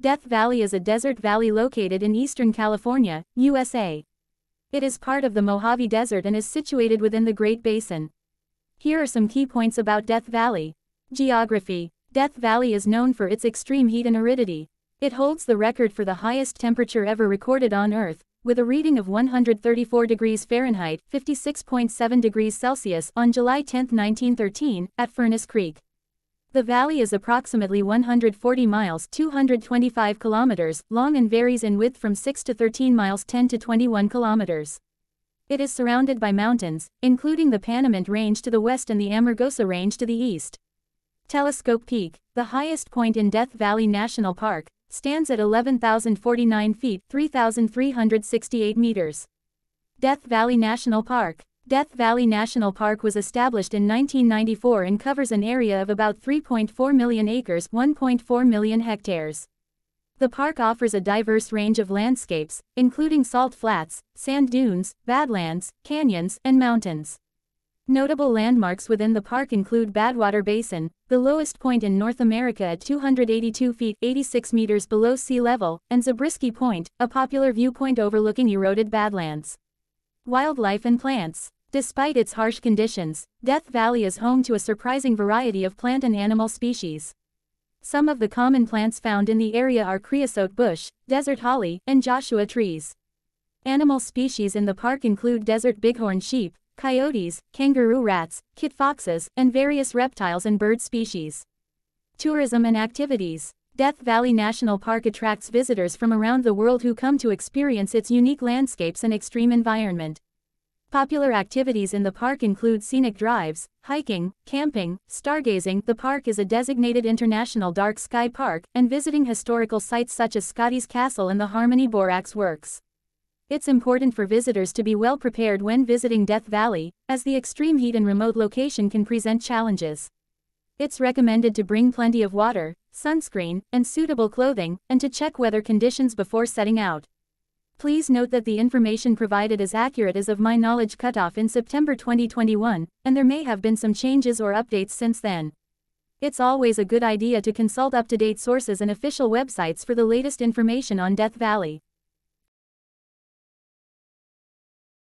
Death Valley is a desert valley located in eastern California, USA. It is part of the Mojave Desert and is situated within the Great Basin. Here are some key points about Death Valley. Geography Death Valley is known for its extreme heat and aridity. It holds the record for the highest temperature ever recorded on Earth, with a reading of 134 degrees Fahrenheit 56.7 degrees Celsius on July 10, 1913, at Furnace Creek. The valley is approximately 140 miles 225 kilometers long and varies in width from 6 to 13 miles 10 to 21 kilometers. It is surrounded by mountains, including the Panamint Range to the west and the Amargosa Range to the east. Telescope Peak, the highest point in Death Valley National Park, stands at 11,049 feet 3,368 meters. Death Valley National Park Death Valley National Park was established in 1994 and covers an area of about 3.4 million acres 1.4 million hectares. The park offers a diverse range of landscapes, including salt flats, sand dunes, badlands, canyons, and mountains. Notable landmarks within the park include Badwater Basin, the lowest point in North America at 282 feet 86 meters below sea level, and Zabriskie Point, a popular viewpoint overlooking eroded badlands. Wildlife and plants. Despite its harsh conditions, Death Valley is home to a surprising variety of plant and animal species. Some of the common plants found in the area are creosote bush, desert holly, and Joshua trees. Animal species in the park include desert bighorn sheep, coyotes, kangaroo rats, kit foxes, and various reptiles and bird species. Tourism and activities. Death Valley National Park attracts visitors from around the world who come to experience its unique landscapes and extreme environment. Popular activities in the park include scenic drives, hiking, camping, stargazing. The park is a designated international dark sky park, and visiting historical sites such as Scotty's Castle and the Harmony Borax Works. It's important for visitors to be well prepared when visiting Death Valley, as the extreme heat and remote location can present challenges. It's recommended to bring plenty of water, sunscreen, and suitable clothing, and to check weather conditions before setting out. Please note that the information provided is accurate as of my knowledge cutoff in September 2021, and there may have been some changes or updates since then. It's always a good idea to consult up-to-date sources and official websites for the latest information on Death Valley.